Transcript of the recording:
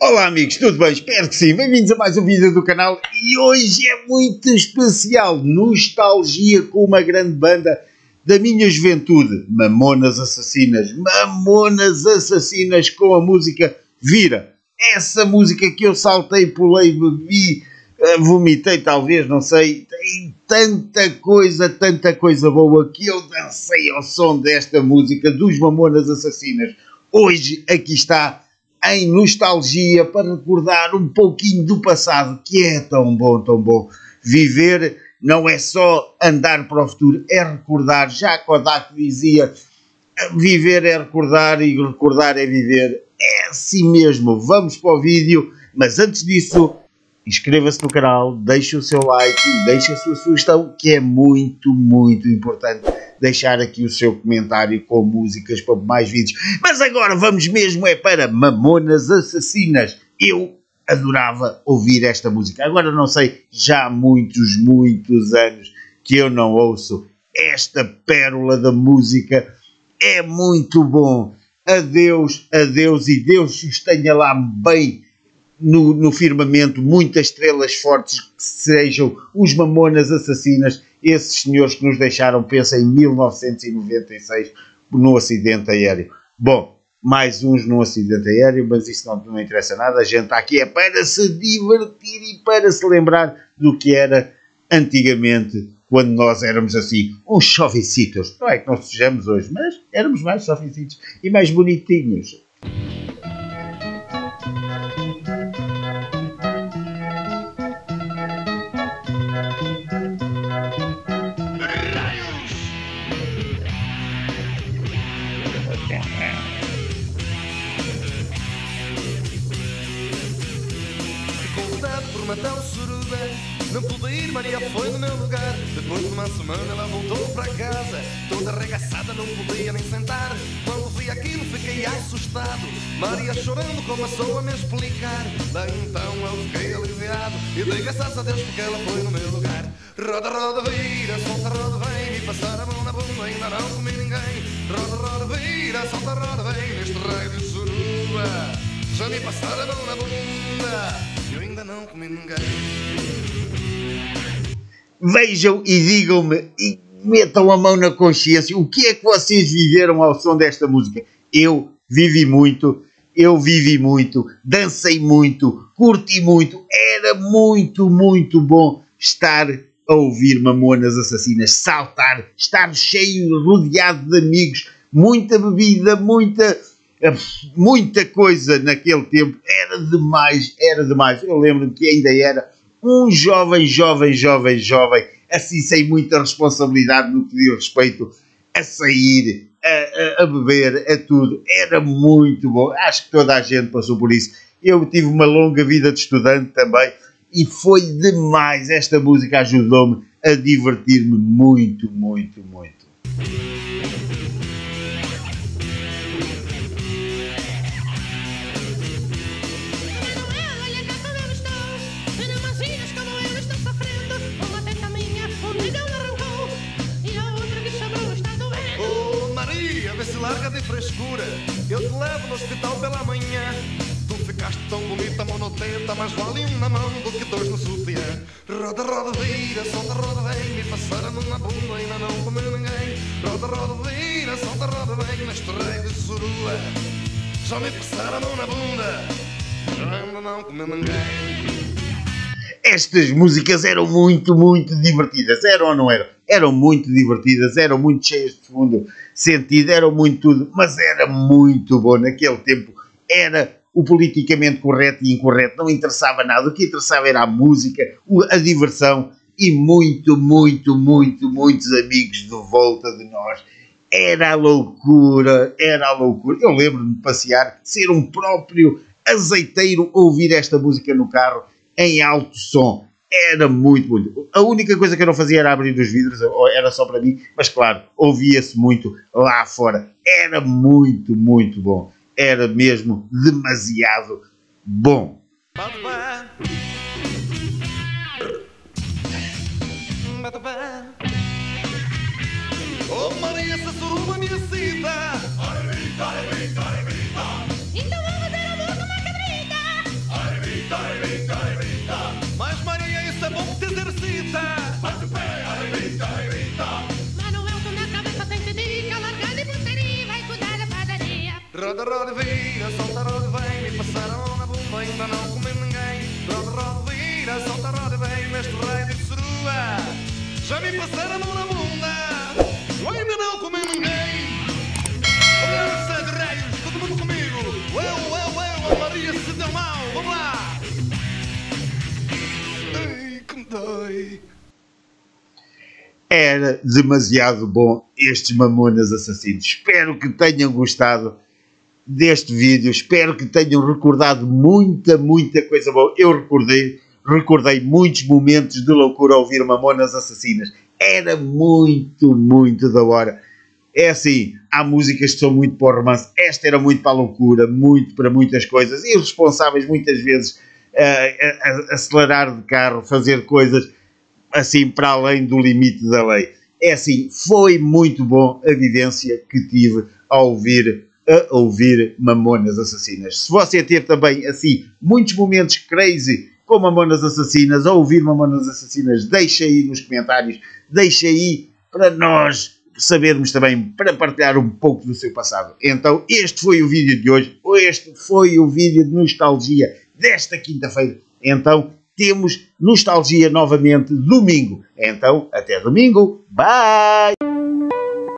Olá amigos, tudo bem? Espero que sim. Bem-vindos a mais um vídeo do canal e hoje é muito especial. Nostalgia com uma grande banda da minha juventude. Mamonas Assassinas. Mamonas Assassinas com a música Vira. Essa música que eu saltei, pulei, bebi, eh, vomitei talvez, não sei. Tem tanta coisa, tanta coisa boa que eu dancei ao som desta música dos Mamonas Assassinas. Hoje aqui está em nostalgia para recordar um pouquinho do passado, que é tão bom, tão bom. Viver não é só andar para o futuro, é recordar. Já Kodak dizia: viver é recordar e recordar é viver. É assim mesmo. Vamos para o vídeo, mas antes disso, inscreva-se no canal, deixe o seu like, deixe a sua sugestão, que é muito, muito importante deixar aqui o seu comentário com músicas para mais vídeos. Mas agora vamos mesmo é para Mamonas Assassinas. Eu adorava ouvir esta música. Agora não sei, já há muitos, muitos anos que eu não ouço esta pérola da música. É muito bom. Adeus, adeus e Deus os tenha lá bem no, no, firmamento muitas estrelas fortes que sejam os mamonas assassinas, esses senhores que nos deixaram, pensa, em 1996 no acidente aéreo. Bom, mais uns num acidente aéreo, mas isso não, não interessa nada, a gente está aqui é para se divertir e para se lembrar do que era antigamente, quando nós éramos assim, uns jovecitos. Não é que nós sejamos hoje, mas éramos mais jovecitos e mais bonitinhos. Não pude ir, Maria foi no meu lugar. Depois de uma semana ela voltou para casa. Toda arregaçada, não podia nem sentar. Quando vi aquilo fiquei assustado. Maria chorando começou a me explicar. Daí então eu fiquei aliviado. E dei graças a Deus porque ela foi no meu lugar. Roda, roda, vira, solta, roda, vem. E passar a mão na bunda, ainda não comi ninguém. Roda, roda, vira, solta, roda, vem. Neste raio de suruba Já me passaram a mão na bunda. Ainda não comi ninguém. Vejam e digam-me e metam a mão na consciência. O que é que vocês viveram ao som desta música? Eu vivi muito, eu vivi muito, dancei muito, curti muito. Era muito, muito bom estar a ouvir Mamonas Assassinas, saltar, estar cheio, rodeado de amigos, muita bebida, muita muita coisa naquele tempo, era demais, era demais. Eu lembro-me que ainda era um jovem, jovem, jovem, jovem, assim sem muita responsabilidade no que diz respeito a sair, a, a, a, beber, a tudo. Era muito bom. Acho que toda a gente passou por isso. Eu tive uma longa vida de estudante também e foi demais. Esta música ajudou-me a divertir-me muito, muito, muito. Hospital pela manhã. Tu ficaste tão bonita, monotenta, mas vale um na mão do que dois no sutiã. Roda, roda, vira, solta, roda, vem. Me passaram numa bunda, ainda não comeu ninguém. Roda, roda, vira, solta, roda, vem. Neste rei de surua, já me passaram na bunda. Ainda não comeu ninguém. Estas músicas eram muito, muito divertidas. Eram ou não eram? Eram muito divertidas, eram muito cheias de fundo sentido, era muito tudo, mas era muito bom naquele tempo. Era o politicamente correto e incorreto, não interessava nada. O que interessava era a música, a diversão e muito, muito, muito, muitos amigos de volta de nós. Era a loucura, era a loucura. Eu lembro-me de passear, ser um próprio azeiteiro, ouvir esta música no carro em alto som era muito, muito. A única coisa que eu não fazia era abrir os vidros, era só para mim, mas claro, ouvia-se muito lá fora. Era muito, muito bom. Era mesmo demasiado bom. Oh! Roda, roda, vira, solta, roda, vem, me passaram na bunda, ainda não comi ninguém. Roda, roda, vira, solta, roda, vem, neste rei de serua. Já me passaram na bunda, ainda não comi ninguém. Lança de raios, todo mundo comigo. Eu, eu, eu, a Maria se deu mal, vamos lá. Ai, que me dói. Era demasiado bom estes Mamonas Assassinos. Espero que tenham gostado deste vídeo. Espero que tenham recordado muita, muita coisa boa. Eu recordei, recordei muitos momentos de loucura ao ouvir Mamonas Assassinas. Era muito, muito da hora. É assim, há músicas que são muito para o romance. Esta era muito para a loucura, muito para muitas coisas. E os responsáveis muitas vezes a- a acelerar de carro, fazer coisas assim para além do limite da lei. É assim, foi muito bom a vivência que tive ao ouvir a ouvir Mamonas Assassinas. Se você ter também assim muitos momentos crazy com Mamonas Assassinas, a ouvir Mamonas Assassinas, deixa aí nos comentários, deixa aí para nós sabermos também, para partilhar um pouco do seu passado. Então, este foi o vídeo de hoje, este foi o vídeo de nostalgia desta quinta-feira. Então, temos nostalgia novamente domingo. Então, até domingo. Bye!